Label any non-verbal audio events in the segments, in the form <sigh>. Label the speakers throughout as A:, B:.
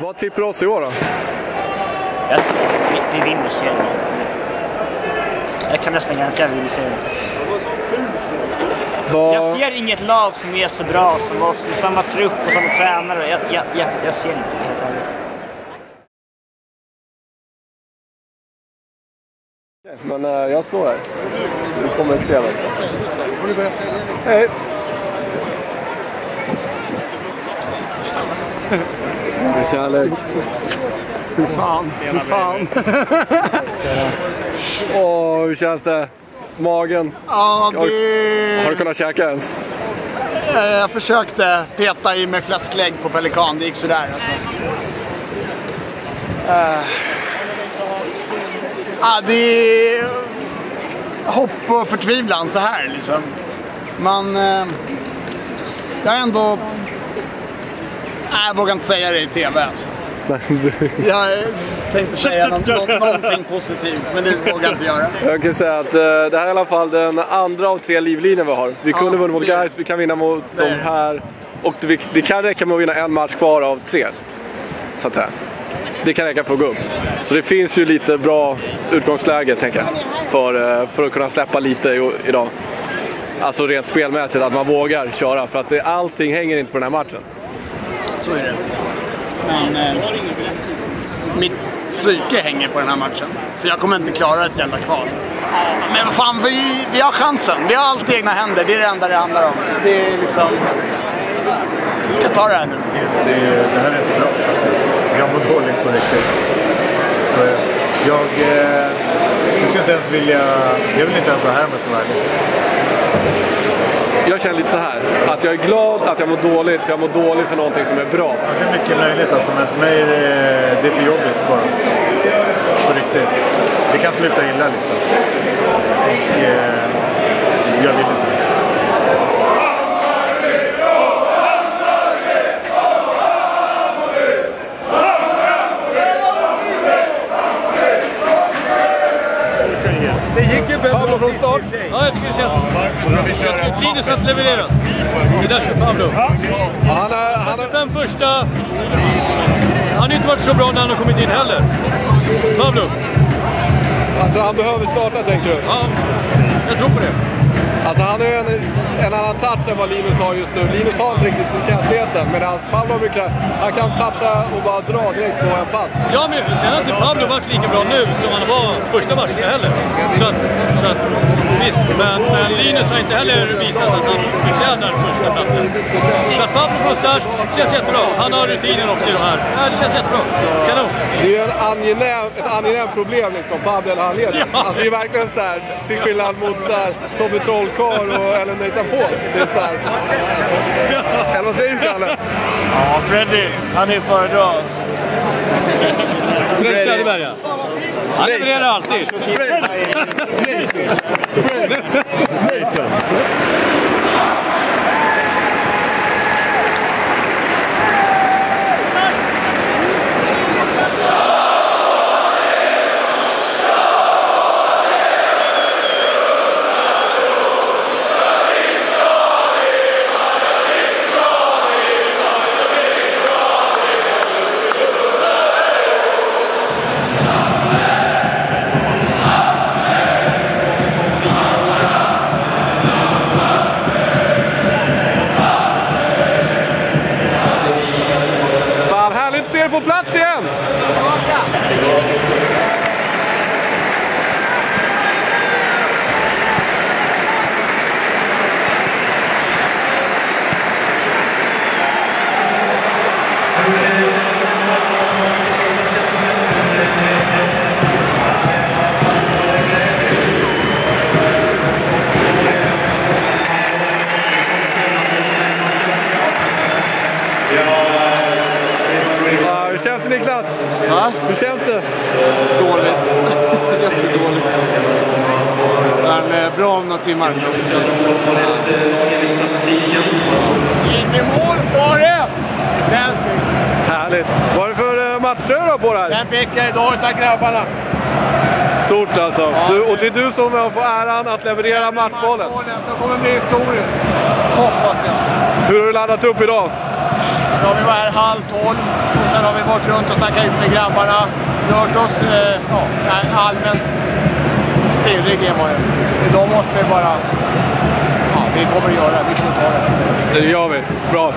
A: Vad tippar du oss i år då?
B: Ja, vi, vi vinner serien. Jag kan nästan garantera att vi vinner serien. Jag ser inget lag som är så bra som oss med samma trupp och samma tränare. Jag, jag, jag, jag ser inte helt ärligt.
A: Men eh, jag står här. Du kommer se mig. Hej! Med kärlek.
C: Fy fan, fy fan. <laughs>
A: Åh, hur känns det? Magen?
C: Ja,
A: Har, har
C: det...
A: du kunnat käka ens?
C: Eh, Jag försökte peta i mig fläsklägg på Pelikan, det gick sådär alltså. Uh... Ja, det är hopp och förtvivlan så här liksom. Man... eh, Jag har ändå... Nej, jag vågar inte säga det i TV alltså. Jag eh, tänkte säga nå- nå- någonting positivt, men det vågar jag inte göra.
A: Jag kan säga att eh, det här är i alla fall den andra av tre livlinjer vi har. Vi kunde
C: Ja,
A: vunnit mot Gais, vi kan vinna mot de här. Och det, det kan räcka med att vinna en match kvar av tre. Så att säga. Det kan räcka för att gå upp. Så det finns ju lite bra utgångsläge, tänker jag. För, eh, för att kunna släppa lite i, idag. Alltså rent spelmässigt, att man vågar köra. För att det, allting hänger inte på den här matchen.
C: Så är det. Men eh, mitt psyke hänger på den här matchen. För jag kommer inte klara ett jävla kval. Men vad fan, vi, vi har chansen. Vi har allt i egna händer. Det är det enda det handlar om. Det är liksom... Vi ska ta det här nu.
D: Det, det här är inte bra faktiskt. Jag mår dåligt på riktigt. Så eh, jag, eh, jag skulle inte ens vilja... Jag vill inte ens vara här med så ärlig.
A: Jag känner lite så här, att jag är glad att jag mår dåligt, för jag mår dåligt för någonting som är bra.
D: Ja, det är mycket möjligt alltså, men för mig är det, det är för jobbigt bara. På riktigt. Det kan sluta illa liksom. Och eh, jag vill inte
A: ju bättre från start.
E: Ja, jag tycker det känns... Linus har levererat. Det är dags för Pablo.
A: Han är, han är,
E: Fem första... Han har inte varit så bra när han har kommit in heller. Pablo.
A: alltså, han behöver starta, tänker du?
E: Ja, jag tror på det.
A: Alltså han har ju en, en annan touch än vad Linus har just nu. Linus har inte riktigt känsligheten medan Pablo brukar, han kan toucha och bara dra direkt på en pass.
E: Ja, men sen har inte Pablo varit lika bra nu som han var första matchen heller. Så att, så att visst. Men, men Linus har inte heller visat att han förtjänar första platsen. Pablo från start känns jättebra. Han har rutinen också i de här. Ja, det känns jättebra. Kanon.
A: Det är en angenäm, ett angenämt problem liksom, Pablo eller han leder.
E: Ja.
A: Alltså det är verkligen så här, till skillnad mot så här, Tommy Trollkarl och eller Nathan Pauls. Det är så här. Eller vad säger du Kalle?
B: Ja, Freddy, han är föredra. alltså.
E: Fredrik Söderberg ja. Han levererar alltid.
A: Fan,
C: timmar. In i mål ska det!
A: Härligt. Vad är det för eh, matchtröja du har på dig?
C: Den fick jag idag utav grabbarna.
A: Stort alltså.
C: Ja,
A: Du, och det är du som får äran att leverera matchbollen.
C: Matchbollen som kommer bli historiskt. Hoppas jag.
A: Hur har du laddat upp idag?
C: Ja, vi var här halv tolv och sen har vi varit runt och snackat lite med grabbarna. Gjort oss eh, ja, allmänt stirrig är man ju. Idag måste vi bara... Ja, vi kommer att göra det. Vi får ta det.
F: Det gör vi. Bra.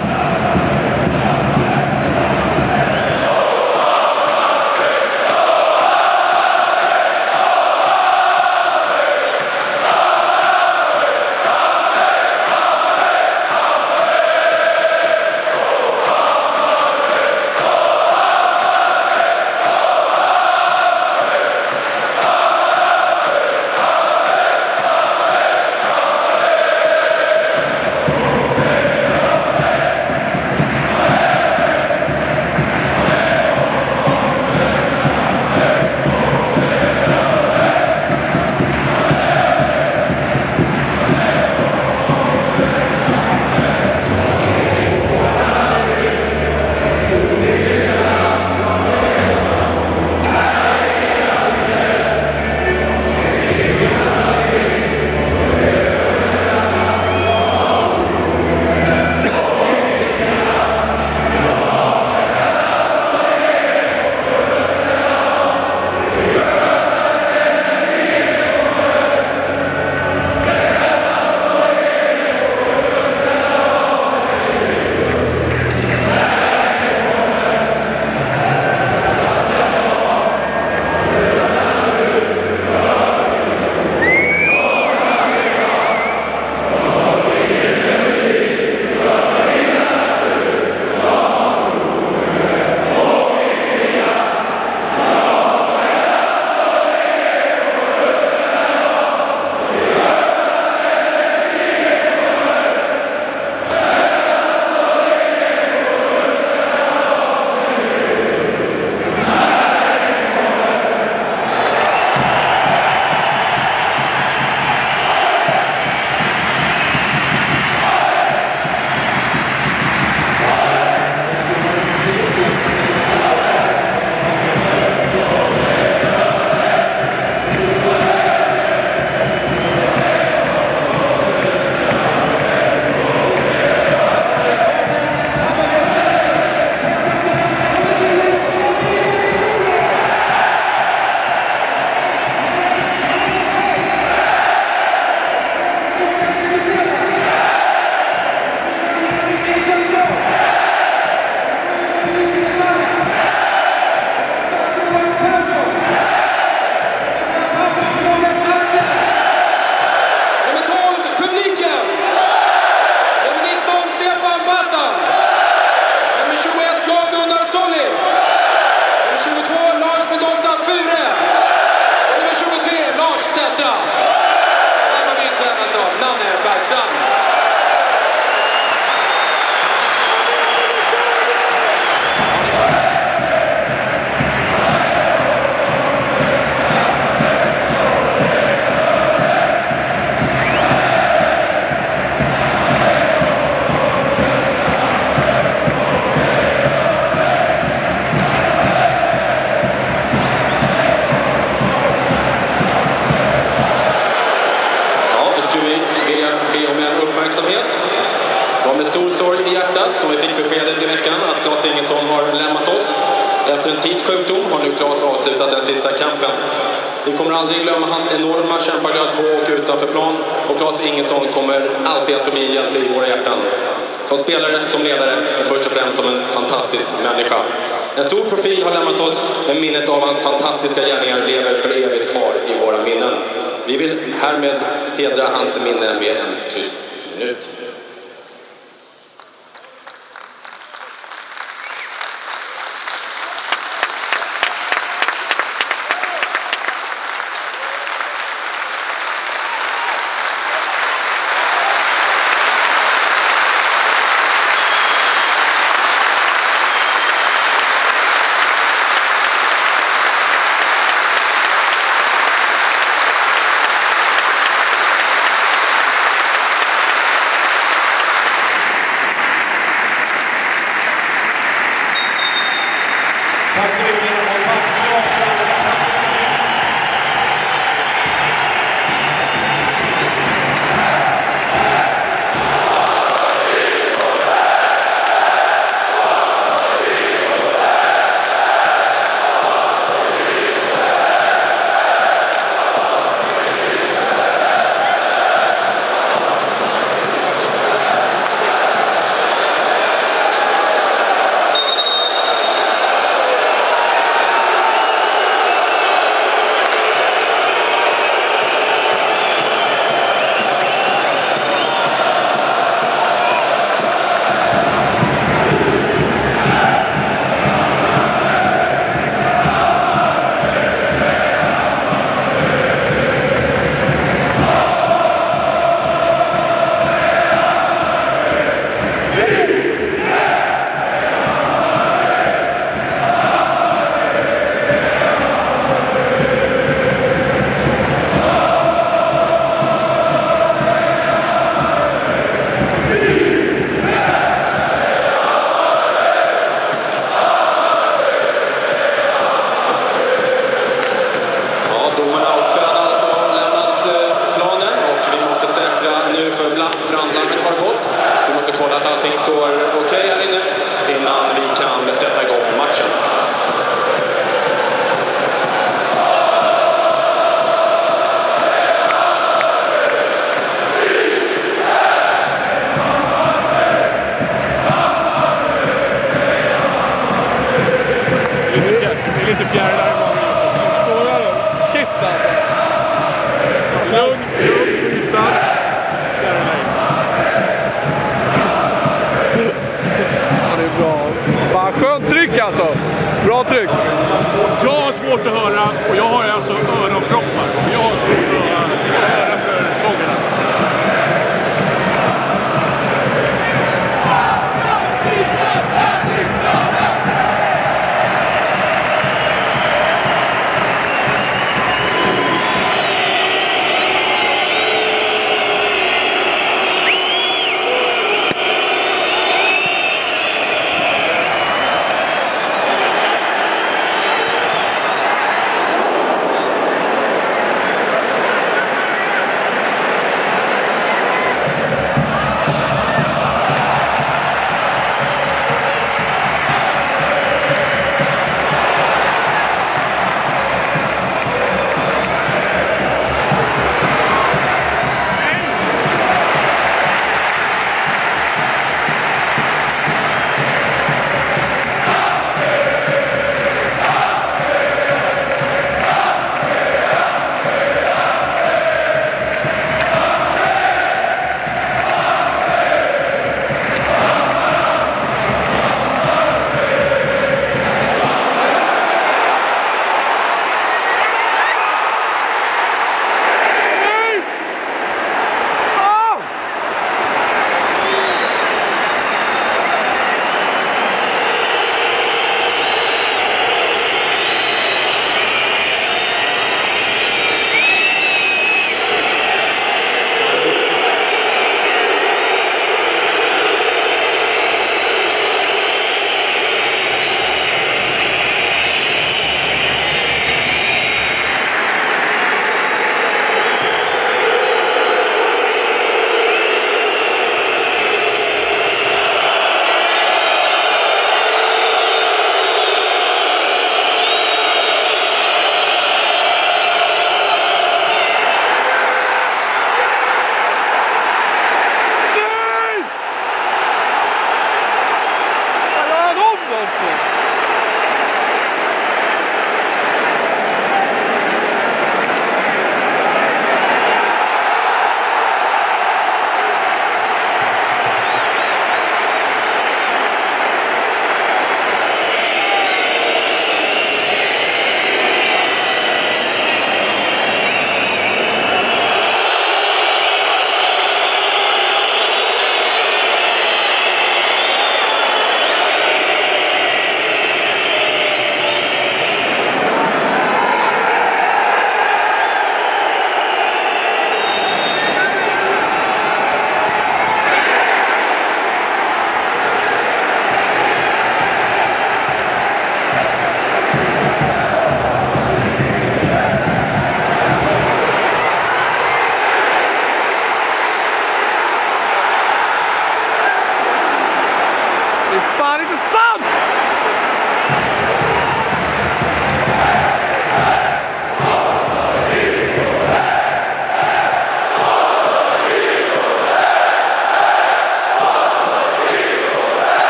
E: Vi kommer aldrig glömma hans enorma kämpaglöd på och utanför plan och Claes Ingesson kommer alltid att förbli en hjälte i våra hjärtan. Som spelare, som ledare och först och främst som en fantastisk människa. En stor profil har lämnat oss, men minnet av hans fantastiska gärningar lever för evigt kvar i våra minnen. Vi vill härmed hedra hans minne med en tyst minut.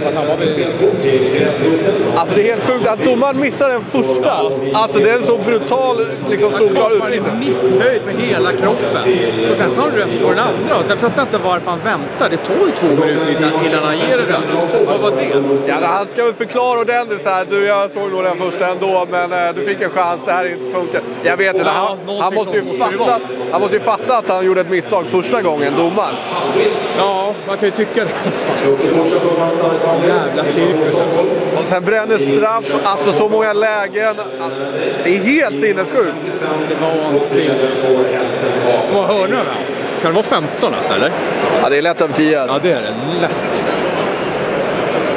G: Kaosmatch bara för han.
A: Alltså det är helt sjukt att domaren missar den första. Alltså det är en så brutal, liksom solklar
G: Koppar i
A: utvisning.
G: mitthöjd med hela kroppen. Och sen tar han rött på den andra. Och sen fattar jag inte varför han väntar. Det tog ju två minuter innan, innan han ger det där. Vad var det?
A: Ja, han ska väl förklara ordentligt så här. Du, jag såg nog den första ändå, men eh, du fick en chans. Det här inte funkar. Jag vet inte. Han, han, måste ju fatta, han måste ju fatta att han gjorde ett misstag första gången, domaren.
G: Ja, man kan ju tycka det. Jävla.
A: Och sen bränner straff, alltså så många lägen. Det är helt sinnessjukt.
G: Hur många hörnor har vi haft? Kan det vara 15 alltså, eller?
A: Ja, det är lätt över 10. Alltså.
G: Ja, det är det. Lätt.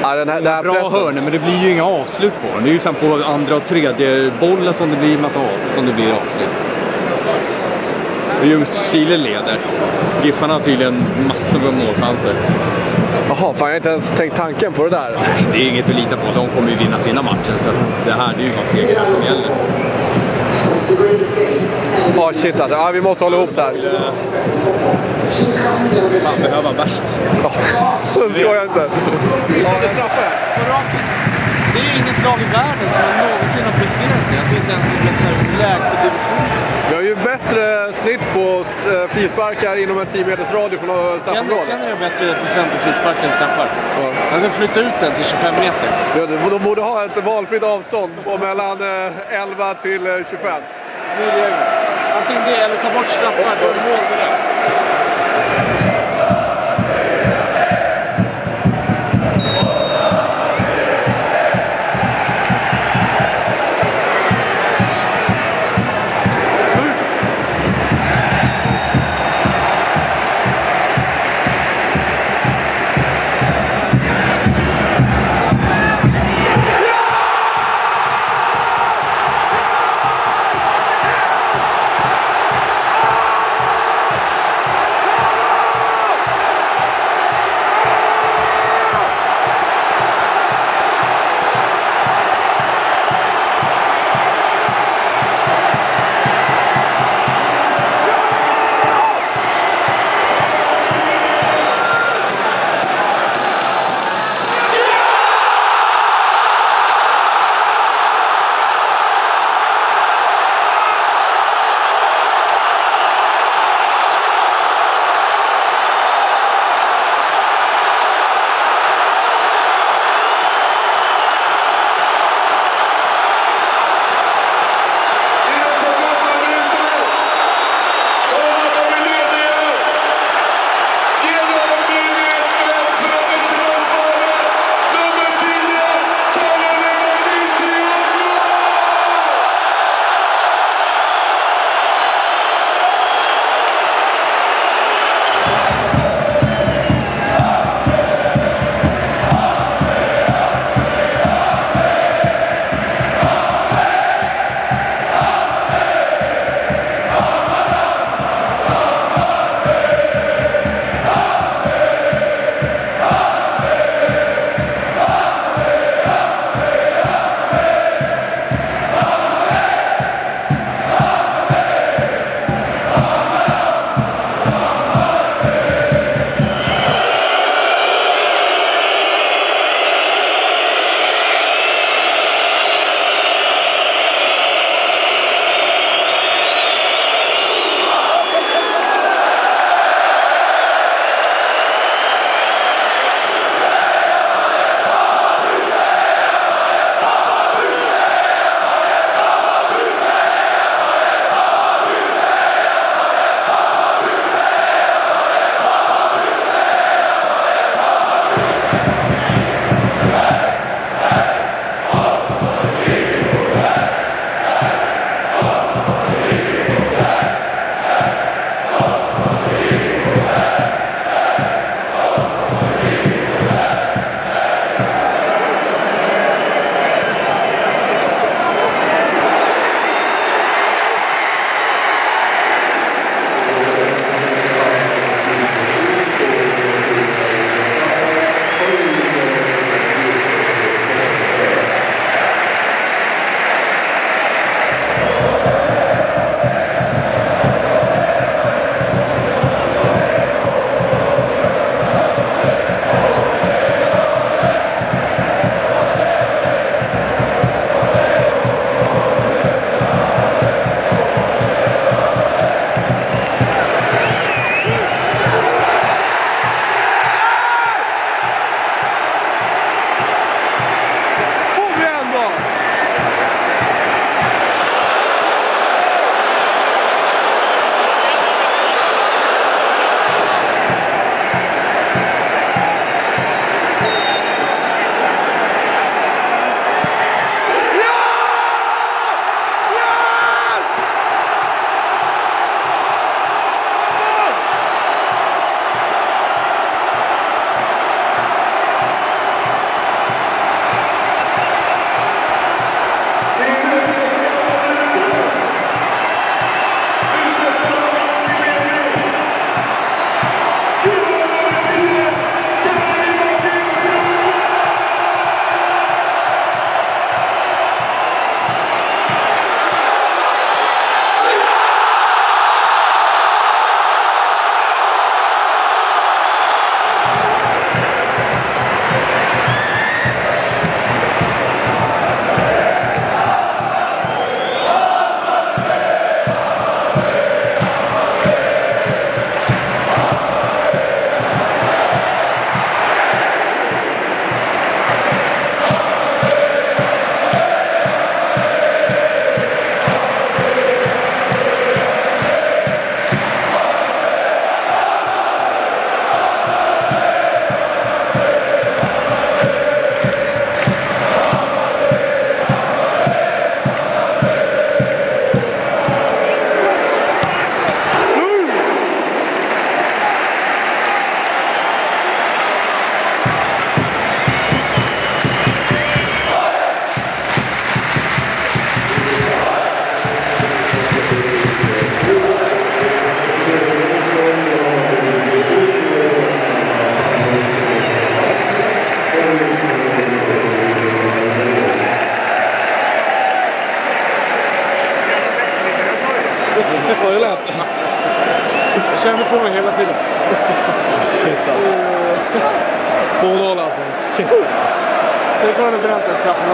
A: Ja, den här, den här
G: Bra
A: pressen.
G: hörnor, men det blir ju inga avslut på dem. Det är ju sen på andra och tredje bollen som det blir massa av, som det blir avslut. Och Ljungskile leder. Giffarna har tydligen massor med målchanser.
A: Jaha, fan jag har inte ens tänkt tanken på det där.
G: Nej, det är inget att lita på. De kommer ju vinna sina matcher, så att det här det är ju bara segrar som gäller.
A: Ja, shit alltså. Ja, vi måste hålla ihop det här.
G: Fan, behöva alltså.
A: Så ska jag inte. Ja, det straffar.
G: Det är inget lag i världen som någonsin har presterat det. Alltså inte ens i här lägsta divisionen.
A: Vi har ju bättre snitt på eh, frisparkar inom en 10 meters radie från
G: Känner
A: straffområdet.
G: känner jag bättre procent på frisparkar än straffar. Jag ska flytta ut den till 25 meter.
A: Ja, de- de borde ha ett valfritt avstånd på mellan eh, 11 till eh, 25.
G: Det är regeln. Antingen det eller ta bort straffar. Då är det mål direkt.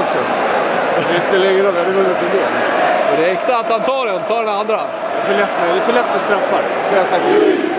C: Också. Det spelar ingen roll, vi hade vunnit ändå.
A: Men det är äkta att han tar den. Tar den andra.
C: Det är för lätt med, det är för lätt med straffar. Det har jag sagt.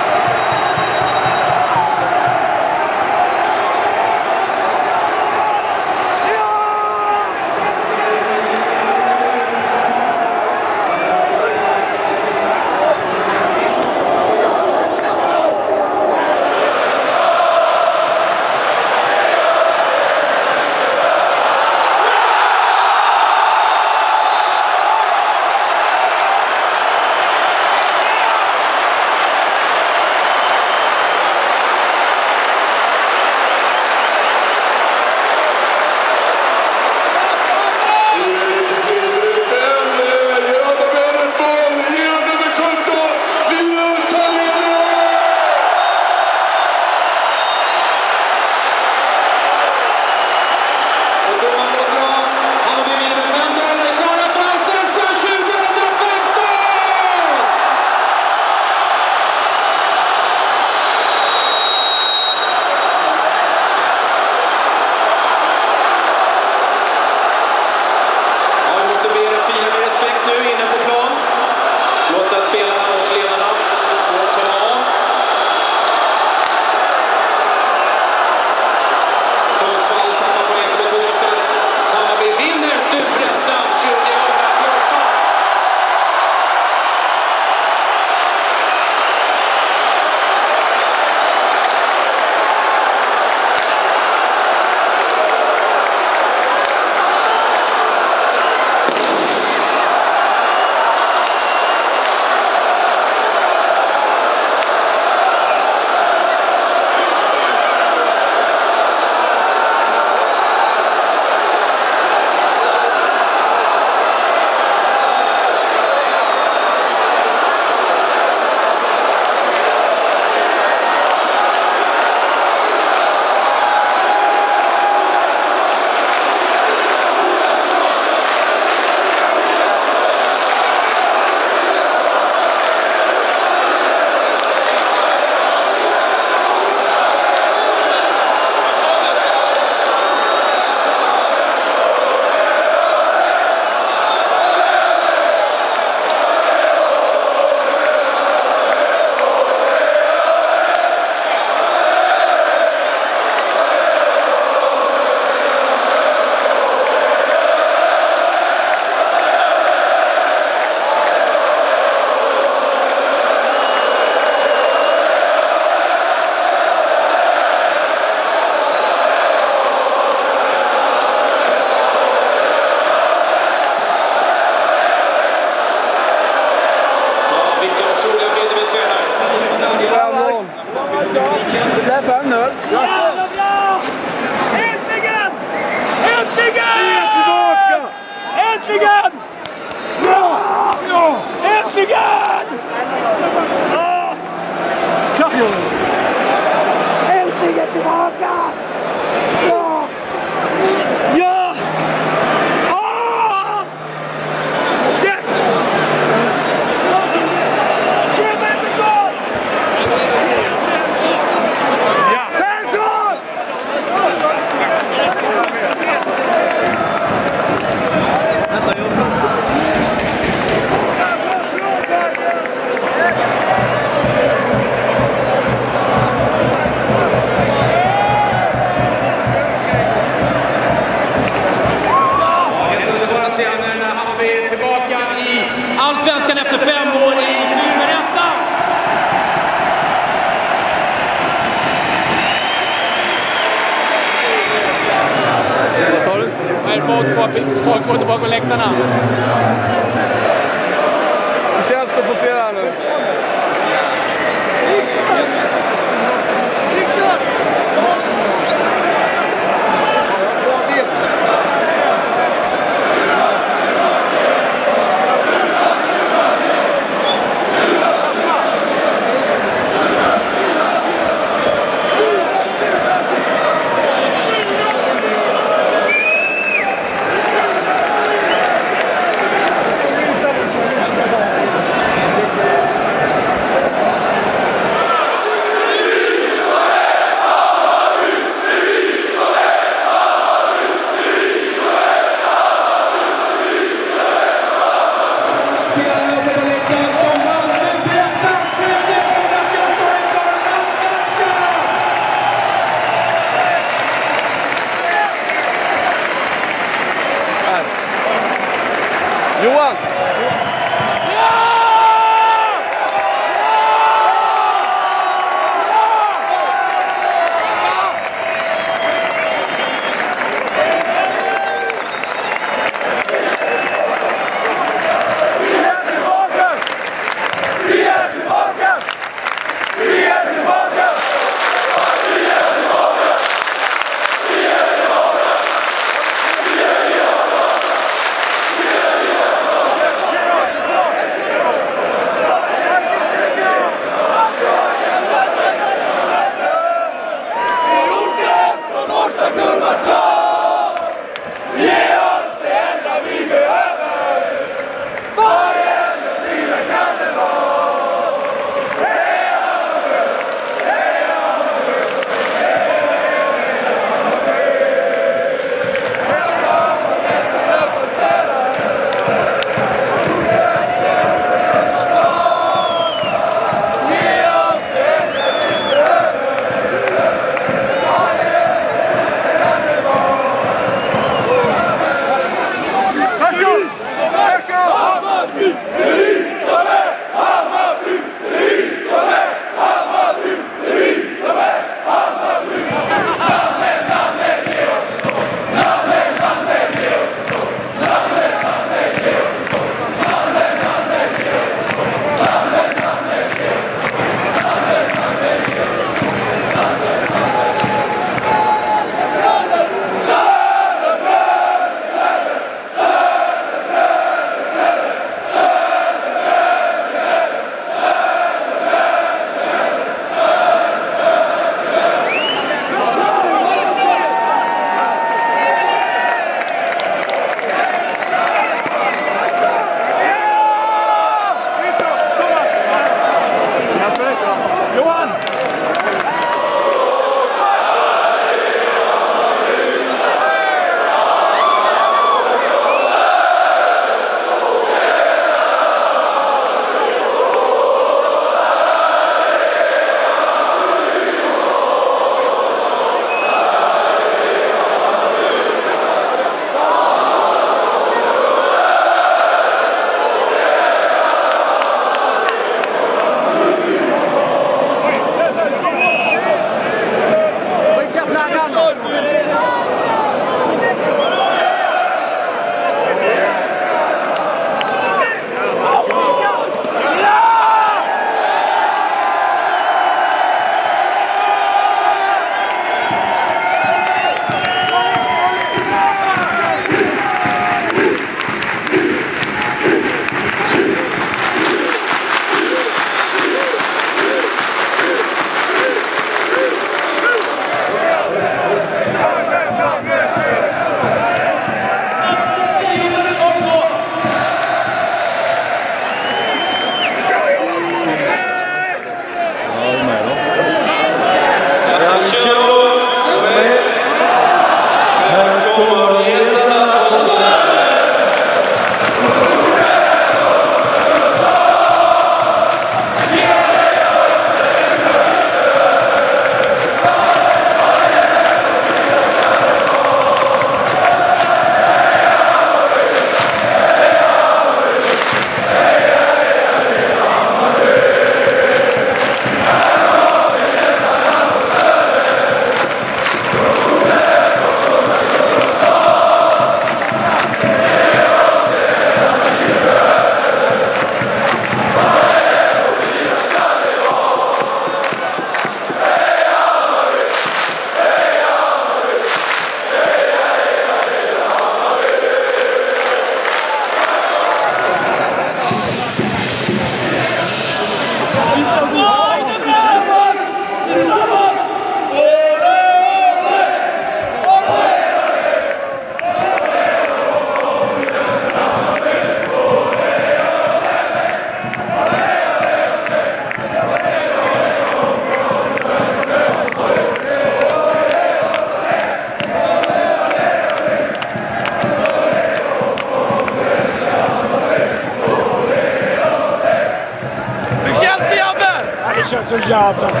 H: Så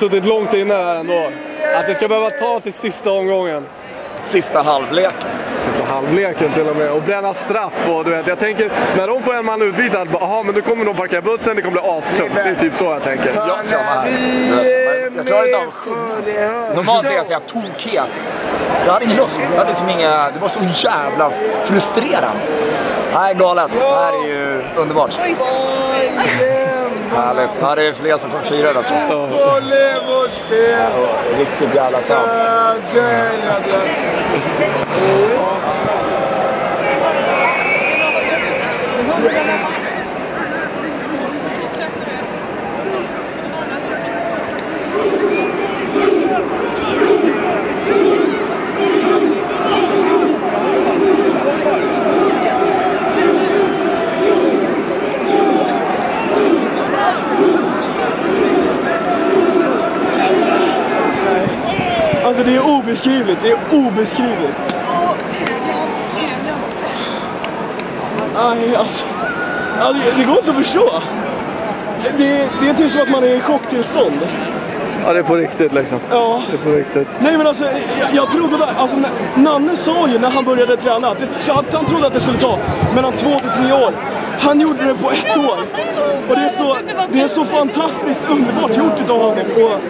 A: suttit långt inne här ändå. Att det ska behöva ta till sista omgången.
D: Sista halvlek.
A: Sista halvleken till och med. Och bränna straff och du vet. Jag tänker, när de får en man utvisad, jaha men nu kommer de parkera bussen, det kommer bli astungt. Det är typ så jag tänker.
C: Jag, samma här. Jag klarar inte av att sjunga. Normalt är jag så här tokhes. Jag hade ingen lust. Jag hade liksom inga, det var så jävla frustrerande. Nej, galet. Det här är ju underbart. Härligt. Ja, det är fler som kommer fira idag tror jag.
D: Volleybollspel.
C: Riktigt jävla sant.
D: Söderadress.
H: Alltså det är obeskrivligt. Det är obeskrivligt. Nej, alltså. Ja, det, det går inte att förstå. Det, det är typ som att man är i chocktillstånd.
A: Ja, det är på riktigt liksom.
H: Ja.
A: Det är på riktigt.
H: Nej men alltså, jag, jag trodde väl, alltså Nanne sa ju när han började träna att, det, att han trodde att det skulle ta mellan två till tre år. Han gjorde det på ett år. Och det är så, det är så fantastiskt underbart gjort utav honom. Och,